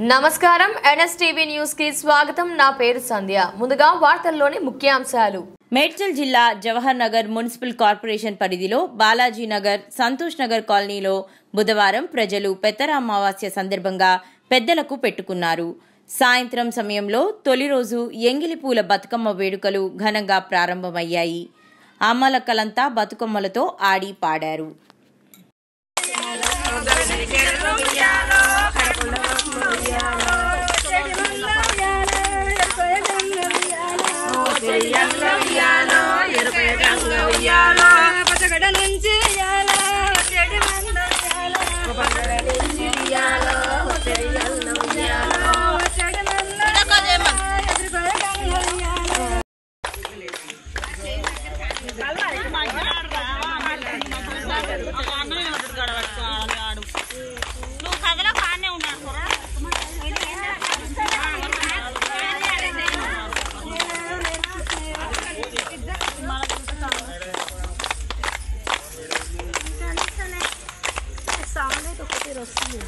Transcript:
నమస్కారం. ఎన్ఎస్టీవీ న్యూస్కి స్వాగతం. నా పేరు సంధ్య. ముందుగా వార్తల్లోని ముఖ్యాంశాలు. మేడ్చల్ జిల్లా జవహర్ నగర్ మున్సిపల్ కార్పొరేషన్ పరిధిలో బాలాజీ నగర్ సంతోష్ నగర్ కాలనీలో బుధవారం ప్రజలు పెత్తర అమావాస్య సందర్భంగా పెద్దలకు పెట్టుకున్నారు. సాయంత్రం సమయంలో తొలి రోజు ఎంగిలిపూల బతుకమ్మ వేడుకలు ఘనంగా ప్రారంభమయ్యాయి. అమ్మలక్కలంతా బతుకమ్మలతో ఆడి పాడారు. నువ్వు కథలో కానే ఉన్నాడు కూడా వస్తుంది